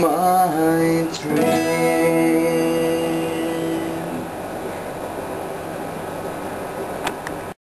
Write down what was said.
my dream.